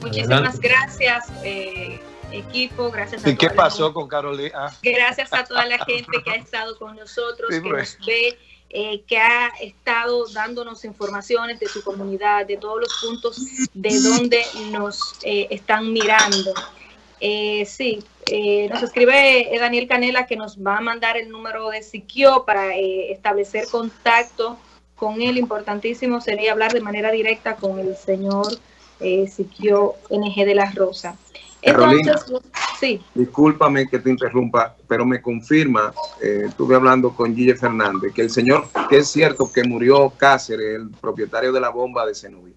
Muchísimas gracias. Eh, equipo, gracias a ¿Y qué pasó con Carolina? Ah. Gracias a toda la gente que ha estado con nosotros, que pues. nos ve, eh, que ha estado dándonos informaciones de su comunidad, de todos los puntos de donde nos eh, están mirando. Eh, sí, nos escribe Daniel Canela que nos va a mandar el número de Siquio para establecer contacto con él. Importantísimo sería hablar de manera directa con el señor Siquio NG de la Rosa. Entonces, sí. Discúlpame que te interrumpa, pero me confirma, eh, estuve hablando con Gille Fernández, que el señor, que es cierto que murió Cáceres, el propietario de la bomba de Cenubio.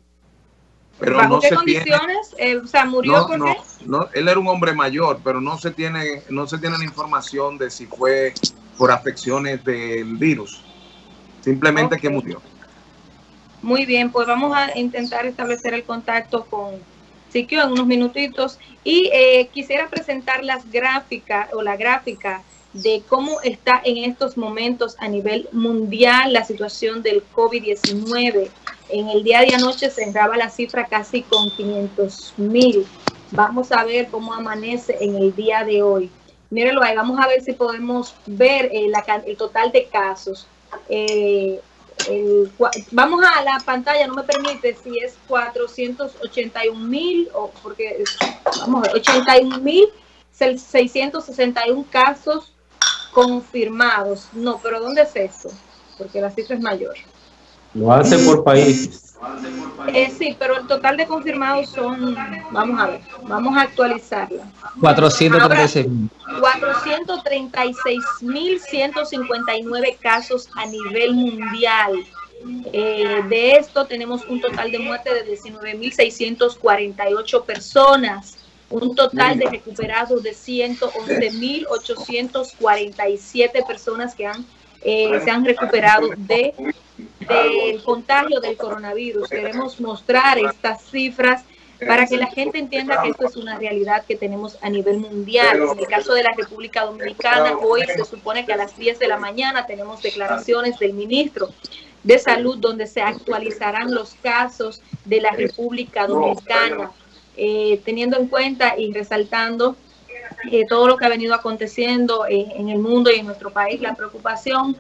Pero ¿Bajo qué condiciones? Eh, o sea, murió no, no, no, él era un hombre mayor, pero no se tiene, no se tiene la información de si fue por afecciones del virus. Simplemente que murió. Muy bien, pues vamos a intentar establecer el contacto con en unos minutitos y eh, quisiera presentar las gráficas o la gráfica de cómo está en estos momentos a nivel mundial la situación del COVID-19. En el día de anoche cerraba la cifra casi con 500 mil. Vamos a ver cómo amanece en el día de hoy. Mírenlo ahí, vamos a ver si podemos ver eh, el total de casos. Eh, vamos a la pantalla, no me permite si es 481 mil o porque vamos a ver, 81 mil 661 casos confirmados. No, pero ¿dónde es eso? Porque la cifra es mayor. Lo hace por países. Eh, sí, pero el total de confirmados son, vamos a ver, vamos a actualizarla. 436.159 casos a nivel mundial. Eh, de esto tenemos un total de muerte de 19.648 personas, un total de recuperados de 111.847 personas que han, eh, se han recuperado de del contagio del coronavirus. Queremos mostrar estas cifras para que la gente entienda que esto es una realidad que tenemos a nivel mundial. En el caso de la República Dominicana, hoy se supone que a las 10 de la mañana tenemos declaraciones del ministro de Salud donde se actualizarán los casos de la República Dominicana, eh, teniendo en cuenta y resaltando todo lo que ha venido aconteciendo en el mundo y en nuestro país, la preocupación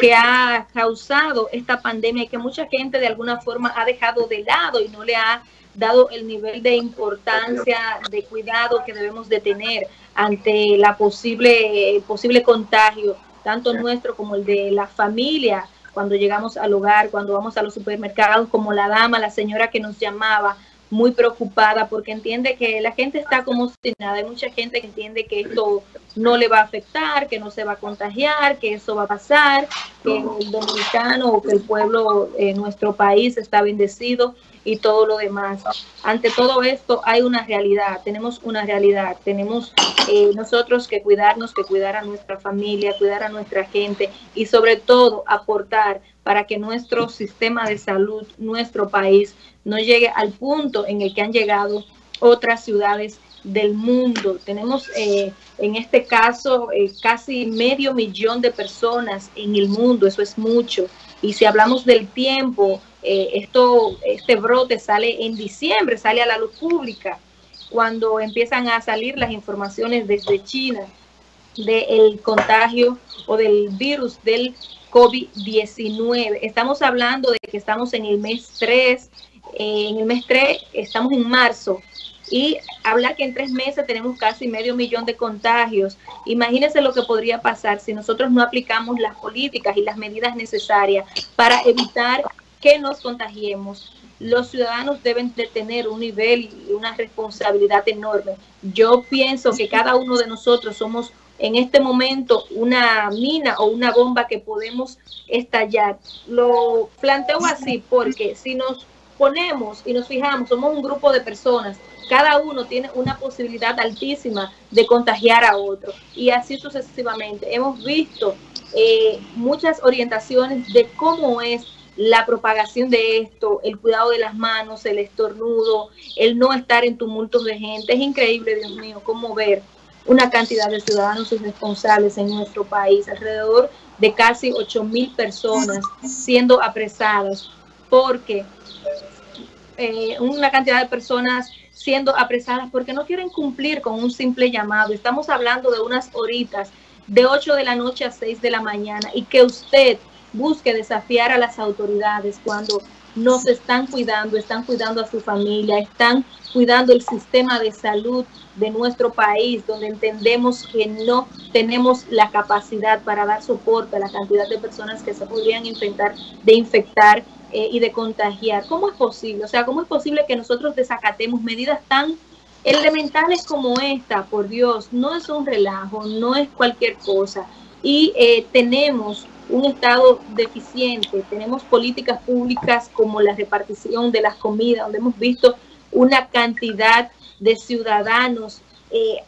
que ha causado esta pandemia y que mucha gente de alguna forma ha dejado de lado y no le ha dado el nivel de importancia, de cuidado que debemos de tener ante la posible, posible contagio, tanto nuestro como el de la familia, cuando llegamos al hogar, cuando vamos a los supermercados, como la dama, la señora que nos llamaba, muy preocupada porque entiende que la gente está como sin nada. Hay mucha gente que entiende que esto no le va a afectar, que no se va a contagiar, que eso va a pasar, que el dominicano o que el pueblo, nuestro país está bendecido y todo lo demás. Ante todo esto hay una realidad, tenemos una realidad, tenemos eh, nosotros que cuidarnos, que cuidar a nuestra familia, cuidar a nuestra gente y sobre todo aportar para que nuestro sistema de salud, nuestro país, no llegue al punto en el que han llegado otras ciudades del mundo. Tenemos eh, en este caso eh, casi medio millón de personas en el mundo, eso es mucho. Y si hablamos del tiempo, eh, esto, este brote sale en diciembre, sale a la luz pública, cuando empiezan a salir las informaciones desde China del contagio o del virus del COVID-19. Estamos hablando de que estamos en el mes 3, eh, en el mes 3 estamos en marzo y hablar que en tres meses tenemos casi medio millón de contagios. Imagínense lo que podría pasar si nosotros no aplicamos las políticas y las medidas necesarias para evitar que nos contagiemos. Los ciudadanos deben de tener un nivel y una responsabilidad enorme. Yo pienso que cada uno de nosotros somos en este momento una mina o una bomba que podemos estallar. Lo planteo así porque si nos ponemos y nos fijamos, somos un grupo de personas, cada uno tiene una posibilidad altísima de contagiar a otro y así sucesivamente. Hemos visto eh, muchas orientaciones de cómo es la propagación de esto, el cuidado de las manos, el estornudo, el no estar en tumultos de gente. Es increíble, Dios mío, cómo ver una cantidad de ciudadanos irresponsables en nuestro país, alrededor de casi 8 mil personas siendo apresadas porque eh, una cantidad de personas siendo apresadas porque no quieren cumplir con un simple llamado. Estamos hablando de unas horitas de 8 de la noche a 6 de la mañana y que usted busque desafiar a las autoridades cuando nos están cuidando, están cuidando a su familia, están cuidando el sistema de salud de nuestro país, donde entendemos que no tenemos la capacidad para dar soporte a la cantidad de personas que se podrían infectar, de infectar eh, y de contagiar. ¿Cómo es posible? O sea, ¿cómo es posible que nosotros desacatemos medidas tan elementales como esta? Por Dios, no es un relajo, no es cualquier cosa. Y eh, tenemos un Estado deficiente, tenemos políticas públicas como la repartición de las comidas, donde hemos visto una cantidad de ciudadanos eh,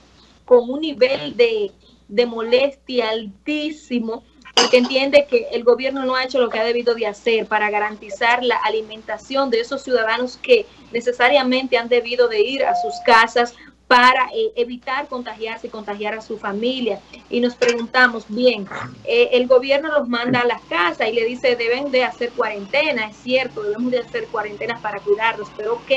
con un nivel de, de molestia altísimo porque entiende que el gobierno no ha hecho lo que ha debido de hacer para garantizar la alimentación de esos ciudadanos que necesariamente han debido de ir a sus casas para eh, evitar contagiarse y contagiar a su familia. Y nos preguntamos, bien, eh, el gobierno los manda a las casas y le dice, deben de hacer cuarentena, es cierto, debemos de hacer cuarentenas para cuidarlos, pero ok,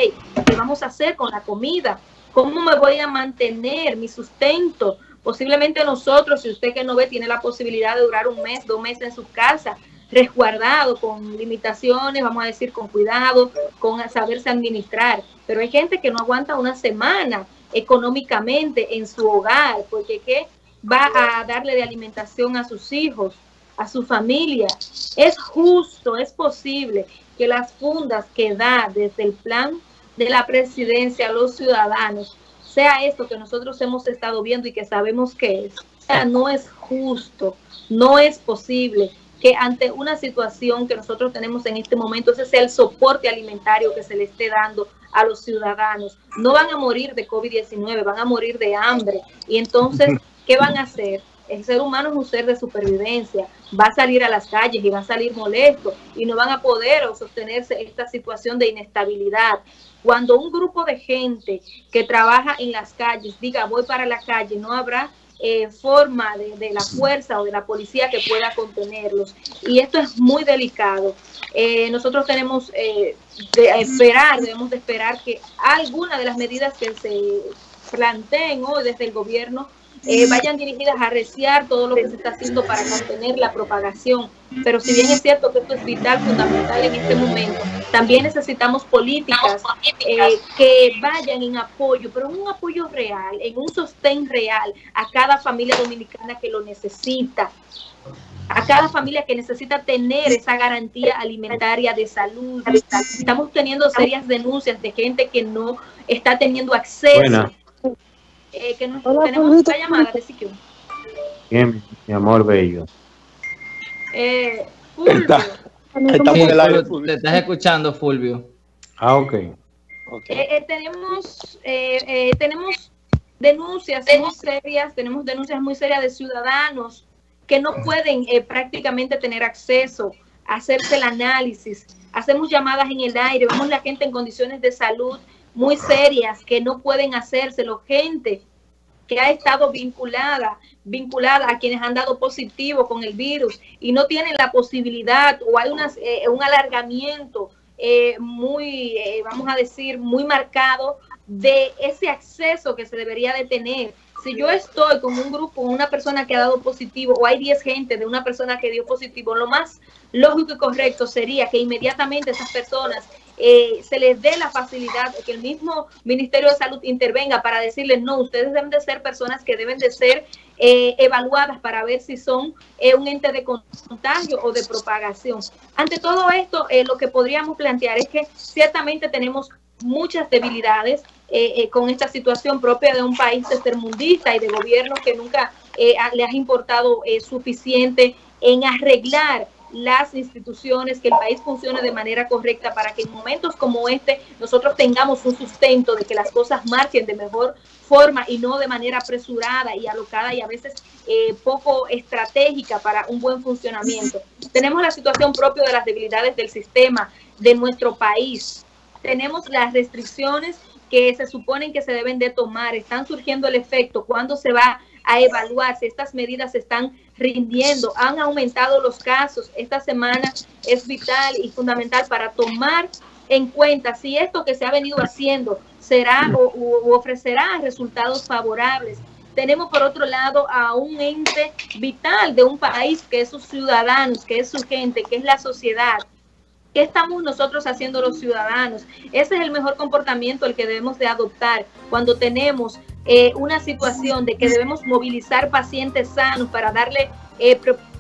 ¿qué vamos a hacer con la comida? ¿Cómo me voy a mantener mi sustento? Posiblemente nosotros, si usted que no ve, tiene la posibilidad de durar un mes, dos meses en su casa, resguardado, con limitaciones, vamos a decir, con cuidado, con saberse administrar. Pero hay gente que no aguanta una semana económicamente en su hogar, porque ¿qué? va a darle de alimentación a sus hijos, a su familia. Es justo, es posible que las fundas que da desde el plan de la presidencia a los ciudadanos sea esto que nosotros hemos estado viendo y que sabemos que es. O sea, no es justo, no es posible que ante una situación que nosotros tenemos en este momento, ese sea el soporte alimentario que se le esté dando a los ciudadanos. No van a morir de COVID-19, van a morir de hambre. Y entonces, ¿qué van a hacer? El ser humano es un ser de supervivencia, va a salir a las calles y va a salir molesto y no van a poder sostenerse esta situación de inestabilidad. Cuando un grupo de gente que trabaja en las calles diga voy para la calle, no habrá eh, forma de, la fuerza o de la policía que pueda contenerlos. Y esto es muy delicado. Eh, nosotros tenemos eh, de esperar, debemos de esperar que alguna de las medidas que se planteen hoy desde el gobierno eh, vayan dirigidas a arreciar todo lo que se está haciendo para contener la propagación. Pero si bien es cierto que esto es vital, fundamental en este momento, también necesitamos políticas eh, que vayan en apoyo, pero un apoyo real, en un sostén real a cada familia dominicana que lo necesita a cada familia que necesita tener esa garantía alimentaria de salud. Estamos teniendo serias denuncias de gente que no está teniendo acceso eh, que nos, tenemos una llamada de Siquio. Bien, mi amor bello. Eh, Fulvio. Te estás escuchando, Fulvio. Ah, ok. okay. Eh, eh, tenemos, eh, tenemos denuncias muy serias, tenemos denuncias muy serias de ciudadanos que no pueden prácticamente tener acceso a hacerse el análisis. Hacemos llamadas en el aire, vemos la gente en condiciones de salud muy serias que no pueden hacérselo, gente que ha estado vinculada, vinculada a quienes han dado positivo con el virus y no tienen la posibilidad o hay eh, un alargamiento eh, muy, eh, vamos a decir, muy marcado de ese acceso que se debería de tener. Si yo estoy con un grupo, una persona que ha dado positivo, o hay 10 gente de una persona que dio positivo, lo más lógico y correcto sería que inmediatamente esas personas eh, se les dé la facilidad, que el mismo Ministerio de Salud intervenga para decirles, no, ustedes deben de ser personas que deben de ser eh, evaluadas para ver si son eh, un ente de contagio o de propagación. Ante todo esto, lo que podríamos plantear es que ciertamente tenemos muchas debilidades con esta situación propia de un país tercermundista y de gobiernos que nunca le ha importado suficiente en arreglar las instituciones, que el país funcione de manera correcta para que en momentos como este nosotros tengamos un sustento de que las cosas marchen de mejor forma y no de manera apresurada y alocada y a veces eh, poco estratégica para un buen funcionamiento. Tenemos la situación propia de las debilidades del sistema de nuestro país. Tenemos las restricciones que se suponen que se deben de tomar. Están surgiendo el efecto. cuando se va a evaluar si estas medidas están rindiendo. Han aumentado los casos. Esta semana es vital y fundamental para tomar en cuenta si esto que se ha venido haciendo será o, ofrecerá resultados favorables. Tenemos por otro lado a un ente vital de un país que es sus ciudadanos, que es su gente, que es la sociedad. ¿Qué estamos nosotros haciendo los ciudadanos? Ese es el mejor comportamiento el que debemos de adoptar cuando tenemos eh, una situación de que debemos movilizar pacientes sanos para darle eh,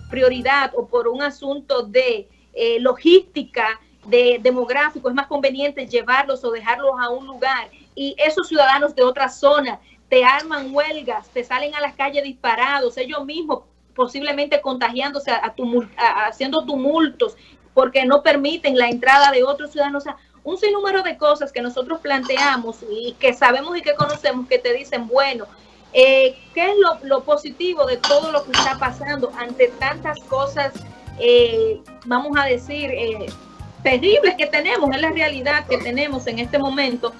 prioridad o por un asunto de eh, logística de demográfico, es más conveniente llevarlos o dejarlos a un lugar y esos ciudadanos de otra zona te arman huelgas, te salen a las calles disparados, ellos mismos posiblemente contagiándose, a, haciendo tumultos porque no permiten la entrada de otros ciudadanos. O sea, un sinnúmero de cosas que nosotros planteamos y que sabemos y que conocemos que te dicen, bueno, eh, ¿qué es lo, positivo de todo lo que está pasando ante tantas cosas, eh, vamos a decir, eh, terribles que tenemos, es la realidad que tenemos en este momento.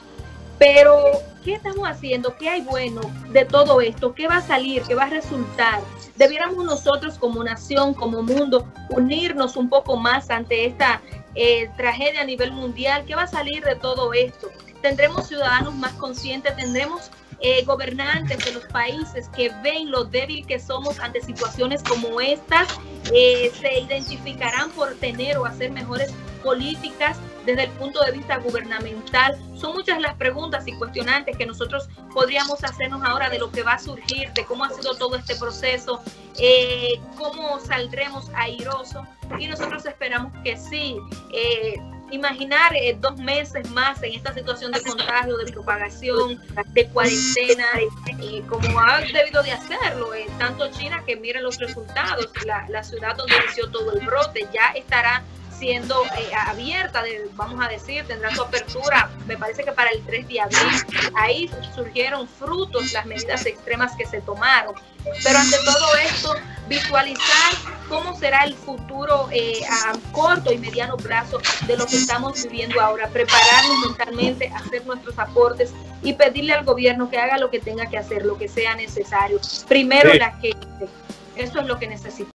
Pero, ¿qué estamos haciendo? ¿Qué hay bueno de todo esto? ¿Qué va a salir? ¿Qué va a resultar? Debiéramos nosotros como nación, como mundo, unirnos un poco más ante esta eh, tragedia a nivel mundial. ¿Qué va a salir de todo esto? Tendremos ciudadanos más conscientes, tendremos eh, gobernantes de los países que ven lo débil que somos ante situaciones como estas, eh, se identificarán por tener o hacer mejores políticas desde el punto de vista gubernamental. Son muchas las preguntas y cuestionantes que nosotros podríamos hacernos ahora de lo que va a surgir, de cómo ha sido todo este proceso, eh, cómo saldremos airosos y nosotros esperamos que sí imaginar eh, dos meses más en esta situación de contagio, de propagación, de cuarentena, eh, como ha debido de hacerlo, eh, tanto China que mire los resultados, la, la ciudad donde inició todo el brote ya estará siendo abierta, vamos a decir, tendrá su apertura, me parece que para el 3 de abril. Ahí surgieron frutos las medidas extremas que se tomaron. Pero ante todo esto, visualizar cómo será el futuro eh, a corto y mediano plazo de lo que estamos viviendo ahora, prepararnos mentalmente, hacer nuestros aportes y pedirle al gobierno que haga lo que tenga que hacer, lo que sea necesario. Primero la gente. Eso es lo que necesitamos.